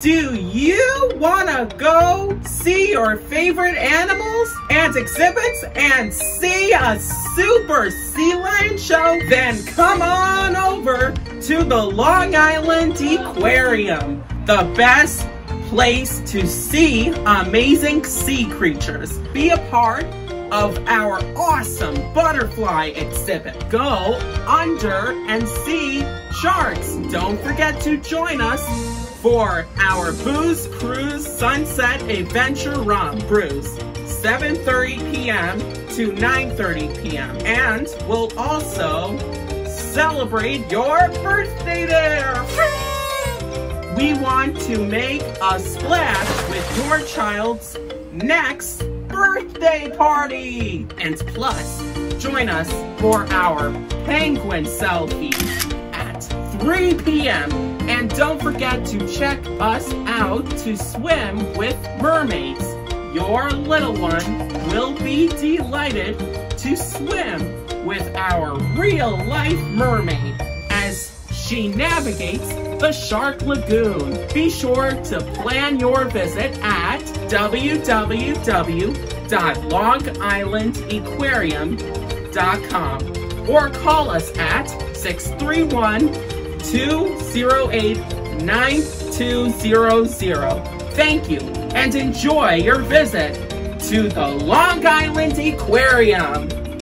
Do you want to go see your favorite animals and exhibits and see a super sea lion show? Then come on over to the Long Island Aquarium, the best place to see amazing sea creatures. Be a part of our awesome butterfly exhibit. Go under and see sharks. Don't forget to join us for our Booze Cruise Sunset Adventure Rum Cruise. 7.30 p.m. to 9.30 p.m. And we'll also celebrate your birthday there. We want to make a splash with your child's next birthday party. And plus, join us for our penguin selfie at 3 p.m. Don't forget to check us out to swim with mermaids. Your little one will be delighted to swim with our real-life mermaid as she navigates the Shark Lagoon. Be sure to plan your visit at www.longislandaquarium.com or call us at 631-208-9200. Thank you and enjoy your visit to the Long Island Aquarium.